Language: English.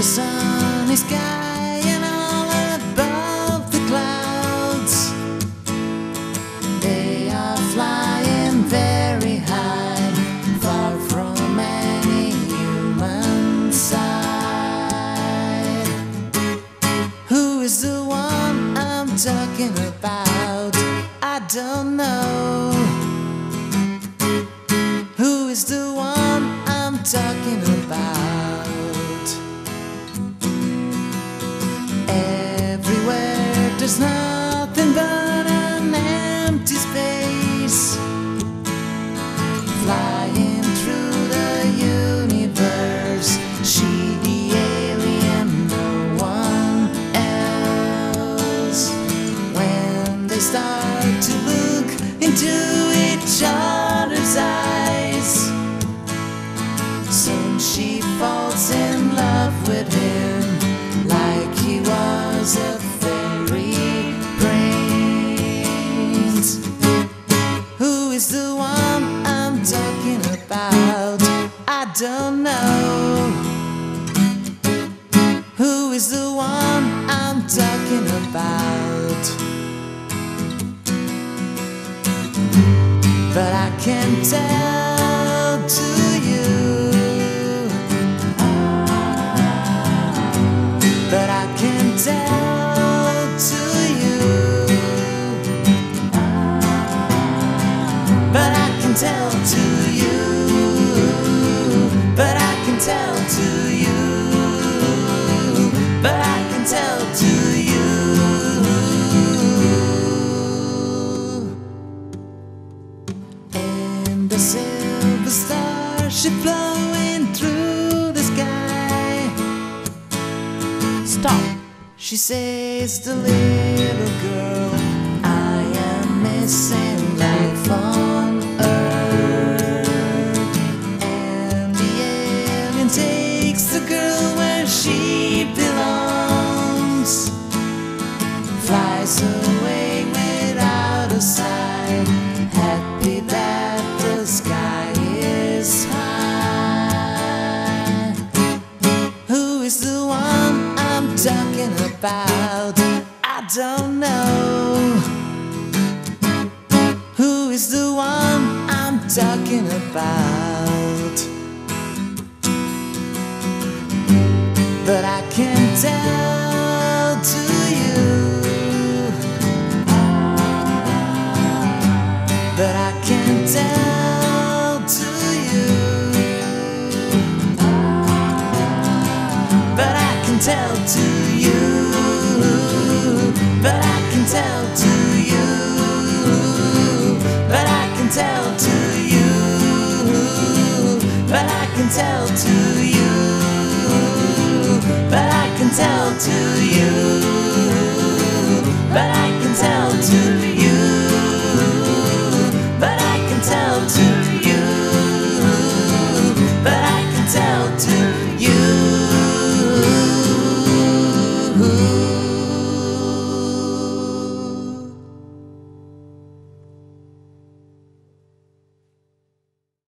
the sunny sky and all above the clouds. They are flying very high, far from any human side. Who is the one I'm talking about? I don't know. Who is the one I'm talking about? She falls in love with him like he was a fairy prince. Who is the one I'm talking about? I don't know. Who is the one I'm talking about? But I can't tell can tell to you. But I can tell to you. But I can tell to you. And the silver starship flowing through the sky. Stop. She says, the little girl, I am missing talking about? I don't know. Who is the one I'm talking about? But I can tell tell to you. But I can tell to you.